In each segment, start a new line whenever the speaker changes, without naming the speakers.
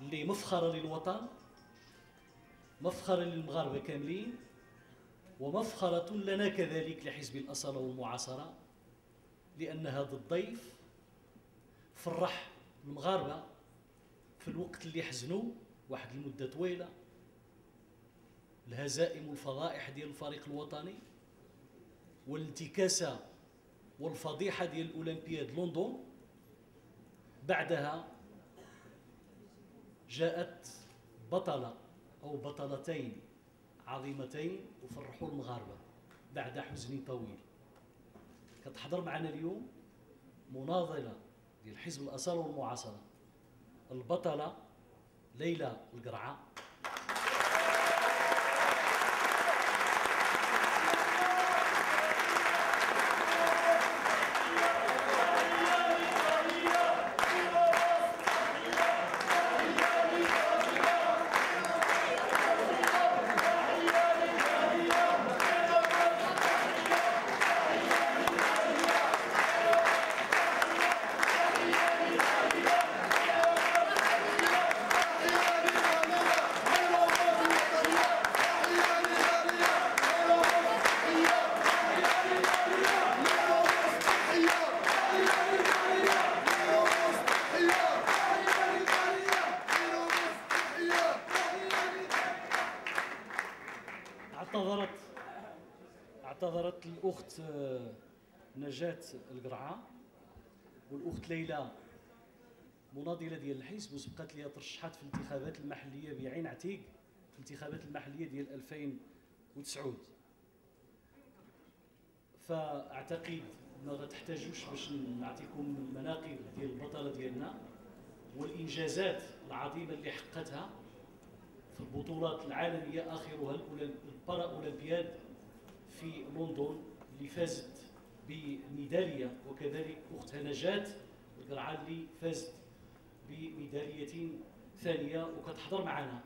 مفخرة للوطن مفخرة للمغاربة كاملين ومفخرة لنا كذلك لحزب الأصالة والمعاصرة لأن هذا الضيف فرح المغاربة في الوقت اللي حزنوا واحد المدة طويلة. الهزائم والفضائح ديال الفريق الوطني والانتكاسة والفضيحة ديال الأولمبياد لندن بعدها جاءت بطلة أو بطلتين عظيمتين وفرحوا المغاربة بعد حزن طويل. كتحضر معنا اليوم مناضلة ديال حزب والمعاصرة. البطلة ليلى القرعة. اعتذرت. اعتذرت الأخت آه، نجاة القرعة والأخت ليلى مناضلة ديال الحزب وسبقت ليها ترشحات في الانتخابات المحلية بعين عتيق في الانتخابات المحلية ديال 2009 فأعتقد ما غتحتاجوش باش نعطيكم المناقب ديال البطلة ديالنا والإنجازات العظيمة اللي حققتها. في البطولات العالمية اخرها الأولم- البارا اولمبياد في لندن اللي فازت بميدالية وكذلك اختها نجاة القرعه اللي فازت بميدالية ثانية. وكتحضر معنا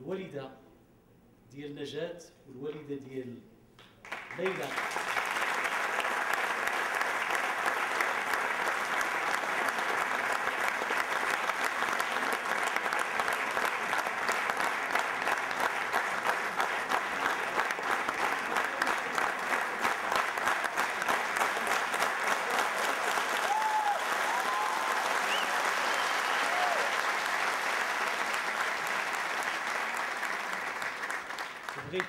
الوالدة ديال نجاة والوالدة ديال ليلى. بغيت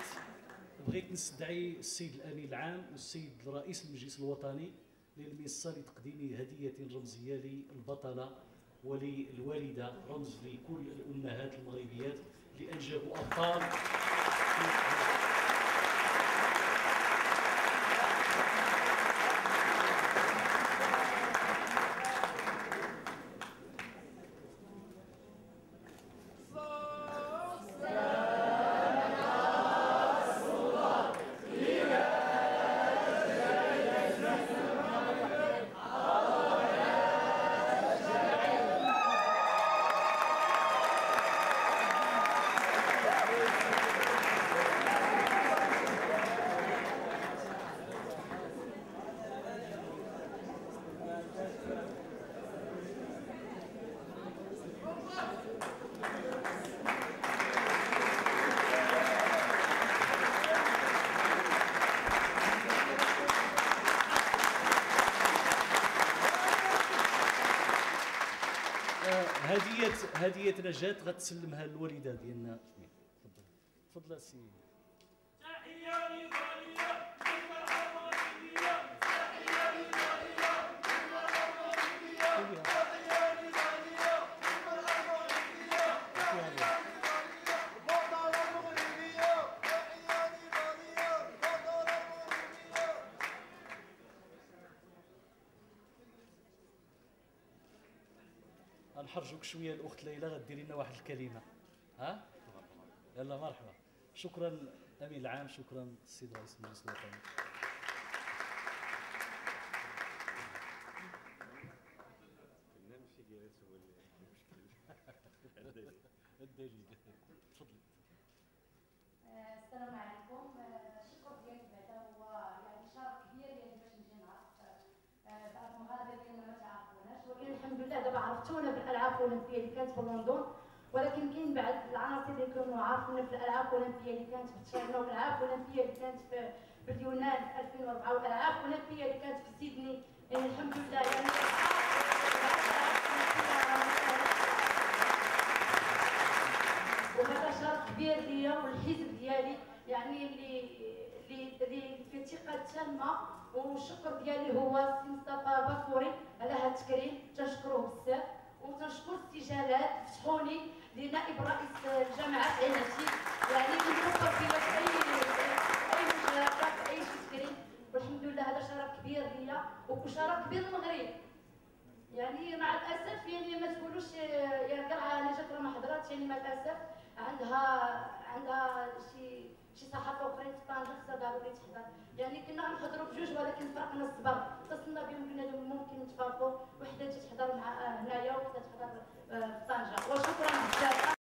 بغيت نستدعي السيد الأمين العام والسيد رئيس المجلس الوطني للمنصه لتقديم هديه رمزية للبطلة وللوالدة رمز لكل الأمهات المغربيات اللي انجبوا أبطال. هديه هدية نجاة غتسلمها الوالدة ديالنا. تفضل. تفضل السي غنحرجوك شوية الأخت ليلى غديري لنا واحد الكلمة. ها؟ يلا مرحبا. شكرا أمين العام شكرا السيد رئيس المجلس الوطني. الدليل. تفضلي
السلام عليكم آه، الشكر ديالي بعدا هو يعني شرف كبير يعني باش نجي نعرف آه، بعض المغاربه ديالنا ما تعرفوناش ولكن الحمد لله دابا عرفتونا بالألعاب الأولمبية اللي كانت في لندن ولكن كاين بعض العناصر اللي كانوا عارفين في الالعاب الأولمبية اللي كانت في تشاينا والالعاب الأولمبية اللي كانت في اليونان 2004 والألعاب الأولمبية اللي كانت في سيدني. يعني الحمد لله يعني وهذا شرف كبير ليا والحزب ديالي يعني اللي اللي في ثقه تامه والشكر ديالي هو السي مصطفى باكوري على هذا التكريم. وتنشكر استجالات فتحوا لي لنائب رئيس جامعة عيناتي يعني كنفكر في اي أي في أي شي تكريم والحمد لله هذا شرف كبير ليا وشرف كبير للمغرب. يعني مع الأسف يعني ما تقولوش يعني قرعة نجات ما حضرات يعني مع الأسف عندها عندها شي شي صحافه فرنسا ضروري تحضر يعني كنا غنحضروا بجوج ولكن فرقنا الصبر. اتصلنا بهم قلنا لهم ممكن نتفرقوا وحدة تحضر مع آه، هنايا وحدة تحضر آه، في طنجة. وشكرا بزاف